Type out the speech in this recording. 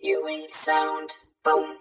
Viewing sound. Boom.